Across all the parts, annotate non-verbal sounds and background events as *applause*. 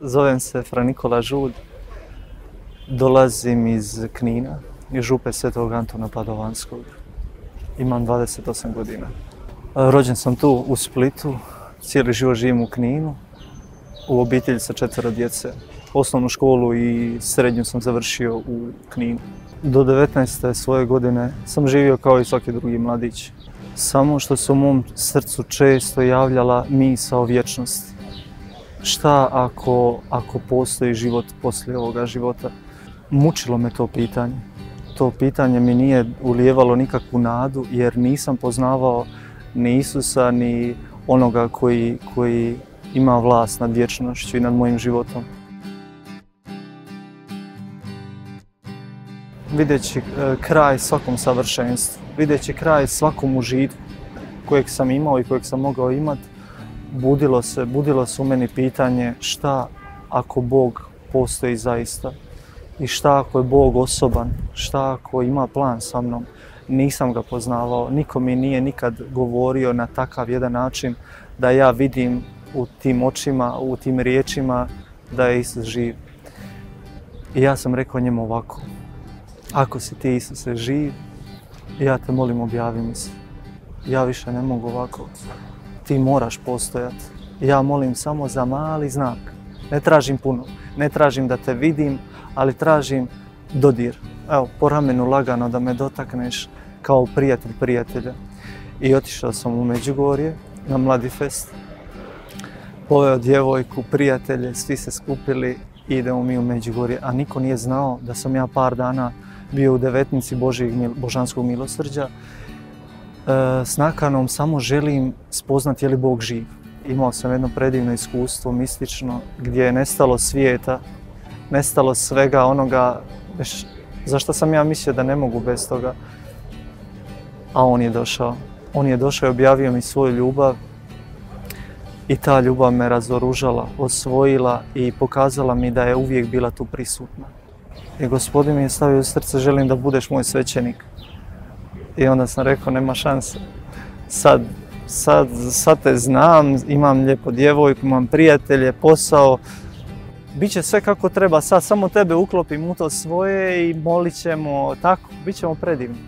Zovem se Fra Nikola Žud, dolazim iz Knina, iz župe Svetog Antona Padovanskog. Imam 28 godina. Rođen sam tu u Splitu, cijeli život živim u Kninu, u obitelji sa četvero djece. Osnovnu školu i srednju sam završio u Kninu. Do 19. svoje godine sam živio kao i svaki drugi mladić. Samo što se u mom srcu često javljala misa o vječnosti. Šta ako, ako postoji život poslije ovoga života? Mučilo me to pitanje. To pitanje mi nije ulijevalo nikakvu nadu jer nisam poznavao ni Isusa ni onoga koji, koji ima vlast nad vječnošću i nad mojim životom. Videći e, kraj svakom savršenstvu, videći kraj svakom užitku kojeg sam imao i kojeg sam mogao imati, budilo se, budilo se u meni pitanje šta ako Bog postoji zaista i šta ako je Bog osoban, šta ako ima plan sa mnom. Nisam ga poznavao, niko mi nije nikad govorio na takav jedan način da ja vidim u tim očima, u tim riječima da je Isus živ. I ja sam rekao njemu ovako, ako si ti Isuse živ, ja te molim objavi mi se. Ja više ne mogu ovako. Ti moraš postojati. Ja molim samo za mali znak. Ne tražim puno. Ne tražim da te vidim, ali tražim dodir. Evo, po ramenu lagano da me dotakneš kao prijatelj prijatelja. I otišao sam u Međugorje na Mladi fest. Poveo djevojku, prijatelje, svi se skupili idemo mi u Međugorje. A niko nije znao da sam ja par dana bio u devetnici Božanskog milosrđa. E, s nakanom samo želim spoznati je li Bog živ. Imao sam jedno predivno iskustvo, mistično, gdje je nestalo svijeta, nestalo svega onoga za što sam ja mislio da ne mogu bez toga. A on je došao. On je došao i objavio mi svoju ljubav i ta ljubav me razoružala, osvojila i pokazala mi da je uvijek bila tu prisutna. I gospodin mi je stavio u srce, želim da budeš moj svećenik. I onda sam rekao, nema šanse. Sad, sad, sad te znam, imam lijepo djevojku, imam prijatelje, posao. Biće sve kako treba, sad samo tebe uklopim u to svoje i molit ćemo tako, bit ćemo predivni.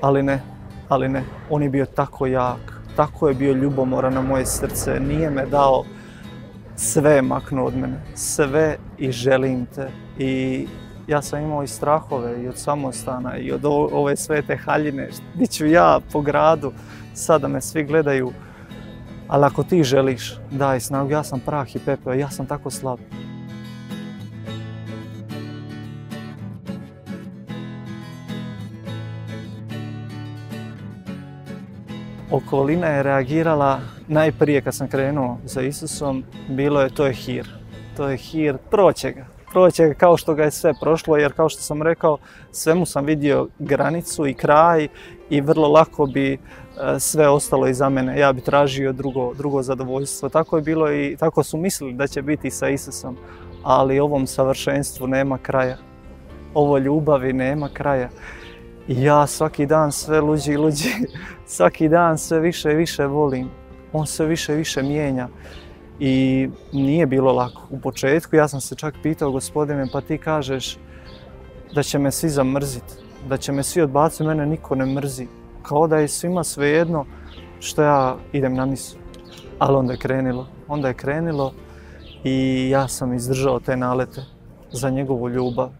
Ali ne, ali ne, on je bio tako jak, tako je bio ljubomoran na moje srce, nije me dao sve maknu od mene, sve i želim te. I ja sam imao i strahove i od samostana i od ove svete haljine, gdje ću ja po gradu, sada me svi gledaju. Ali ako ti želiš, daj snagu, ja sam prah i pepeo, ja sam tako slab. Okolina je reagirala najprije kad sam krenuo za Isusom, bilo je to je hir. To je hir, proće ga. Proće kao što ga je sve prošlo, jer kao što sam rekao, svemu sam vidio granicu i kraj i vrlo lako bi e, sve ostalo iza mene. Ja bi tražio drugo, drugo zadovoljstvo. Tako je bilo i tako su mislili da će biti sa Isusom. Ali ovom savršenstvu nema kraja. Ovo ljubavi nema kraja. I ja svaki dan sve luđi i luđi, *laughs* svaki dan sve više i više volim. On se više i više mijenja. I nije bilo lako. U početku ja sam se čak pitao gospodine pa ti kažeš da će me svi zamrziti, da će me svi odbaciti, mene niko ne mrzi. Kao da je svima svejedno što ja idem na misu. Ali onda je krenilo, onda je krenilo i ja sam izdržao te nalete za njegovu ljubav.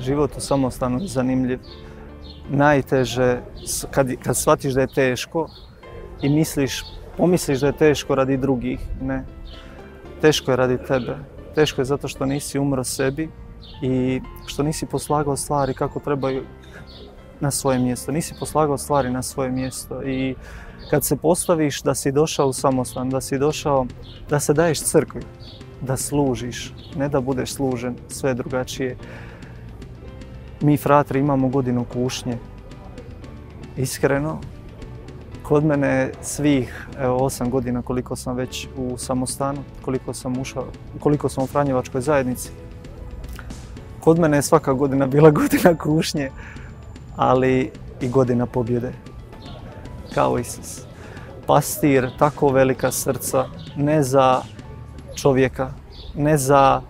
Život u samostanu je zanimljiv. Najteže, kad, kad shvatiš da je teško i misliš, pomisliš da je teško radi drugih, ne. Teško je radi tebe. Teško je zato što nisi umro sebi i što nisi poslagao stvari kako trebaju na svoje mjesto. Nisi poslagao stvari na svoje mjesto i kad se postaviš da si došao u samostan, da si došao da se daješ crkvi, da služiš, ne da budeš služen, sve drugačije. Mi fratri imamo godinu kušnje. Iskreno, kod mene svih evo, osam godina koliko sam već u samostanu, koliko sam ušao, koliko sam u Franjevačkoj zajednici, kod mene je svaka godina bila *laughs* godina kušnje, ali i godina pobjede. Kao Isus. Pastir, tako velika srca, ne za čovjeka, ne za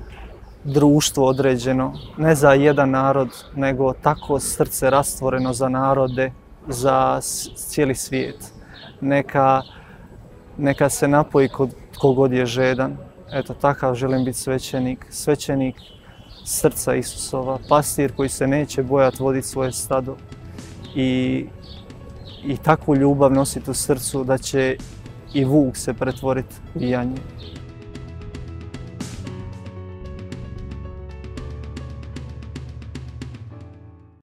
društvo određeno, ne za jedan narod, nego tako srce rastvoreno za narode, za cijeli svijet. Neka, neka se napoji kod kogod je žedan. Eto, takav želim biti svećenik. Svećenik srca Isusova, pastir koji se neće bojati voditi svoje stado i, i takvu ljubav nositi u srcu da će i vuk se pretvoriti u janje.